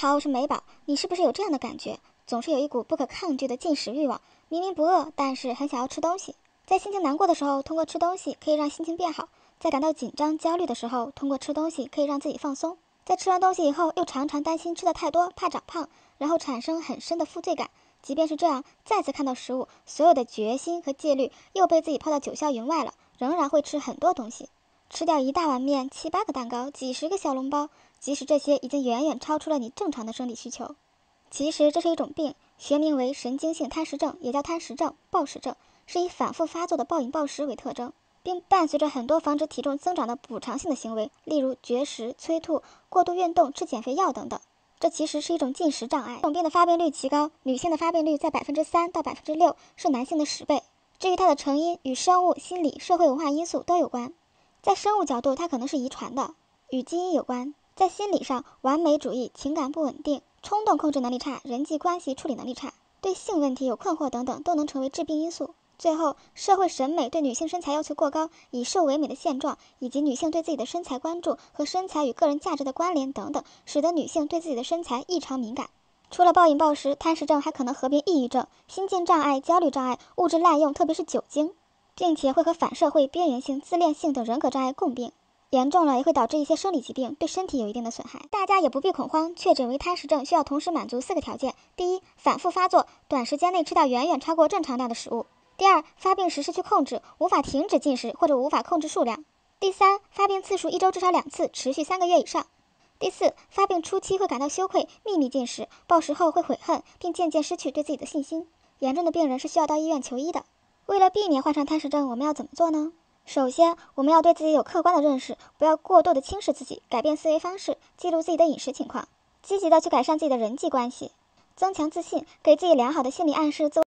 好，我是美宝。你是不是有这样的感觉？总是有一股不可抗拒的进食欲望，明明不饿，但是很想要吃东西。在心情难过的时候，通过吃东西可以让心情变好；在感到紧张、焦虑的时候，通过吃东西可以让自己放松；在吃完东西以后，又常常担心吃的太多，怕长胖，然后产生很深的负罪感。即便是这样，再次看到食物，所有的决心和戒律又被自己抛到九霄云外了，仍然会吃很多东西，吃掉一大碗面、七八个蛋糕、几十个小笼包，即使这些已经远远超出了你正常的生理需求。其实这是一种病，学名为神经性贪食症，也叫贪食症、暴食症，是以反复发作的暴饮暴食为特征，并伴随着很多防止体重增长的补偿性的行为，例如绝食、催吐、过度运动、吃减肥药等等。这其实是一种进食障碍，这种病的发病率极高，女性的发病率在百分之三到百分之六，是男性的十倍。至于它的成因，与生物、心理、社会文化因素都有关。在生物角度，它可能是遗传的，与基因有关；在心理上，完美主义、情感不稳定、冲动控制能力差、人际关系处理能力差、对性问题有困惑等等，都能成为致病因素。最后，社会审美对女性身材要求过高，以瘦为美的现状，以及女性对自己的身材关注和身材与个人价值的关联等等，使得女性对自己的身材异常敏感。除了暴饮暴食，贪食症还可能合并抑郁症、心境障碍、焦虑障碍、物质滥用，特别是酒精，并且会和反社会、边缘性、自恋性等人格障碍共病，严重了也会导致一些生理疾病，对身体有一定的损害。大家也不必恐慌，确诊为贪食症需要同时满足四个条件：第一，反复发作，短时间内吃到远远超过正常量的食物。第二，发病时失去控制，无法停止进食或者无法控制数量。第三，发病次数一周至少两次，持续三个月以上。第四，发病初期会感到羞愧，秘密进食，暴食后会悔恨，并渐渐失去对自己的信心。严重的病人是需要到医院求医的。为了避免患上贪食症，我们要怎么做呢？首先，我们要对自己有客观的认识，不要过度的轻视自己，改变思维方式，记录自己的饮食情况，积极的去改善自己的人际关系，增强自信，给自己良好的心理暗示，自。